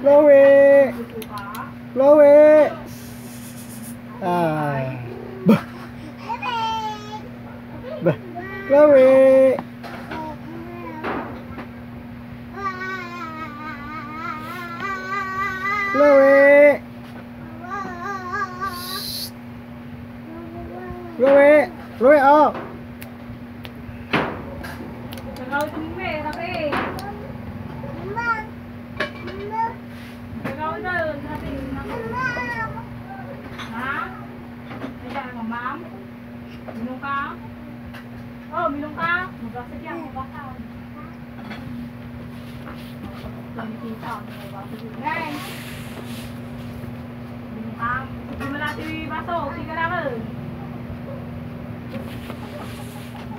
Blow it! Blow it! Ah. Blow it! Chloe rồi ờ Gagawin mo yung labi. Gagawin na yun. Natin. Ha? Kaya ka, ma'am? Minum ka? Oh, minum ka? Magbasa diyan, magbasa. Kumikita, magbasa diyan. Ngay! Minum ka? Hindi mo natin yung baso. Sige na rin. よし。